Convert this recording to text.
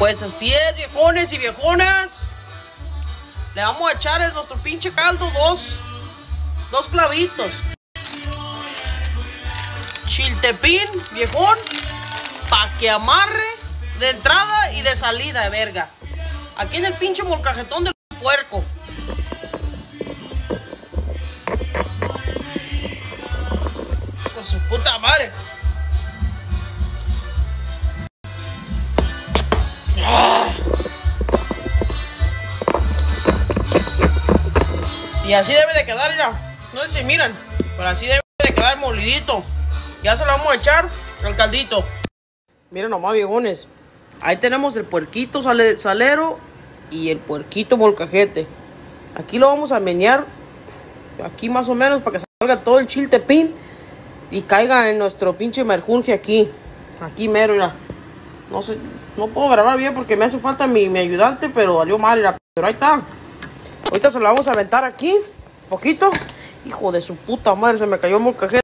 Pues así es, viejones y viejonas. Le vamos a echar en nuestro pinche caldo dos, dos clavitos. Chiltepín, viejón, pa' que amarre de entrada y de salida, de verga. Aquí en el pinche molcajetón del puerco. Con su puta madre. Y así debe de quedar, mira. No sé si miran, pero así debe de quedar molidito. Ya se lo vamos a echar al caldito. Miren nomás, viejones. Ahí tenemos el puerquito sale- salero y el puerquito molcajete. Aquí lo vamos a menear. Aquí más o menos para que salga todo el chiltepín y caiga en nuestro pinche merjunje aquí. Aquí mero, mira. No sé, no puedo grabar bien porque me hace falta mi, mi ayudante, pero valió mal, mira. Pero ahí está. Ahorita se lo vamos a aventar aquí, poquito. Hijo de su puta madre, se me cayó molcajete.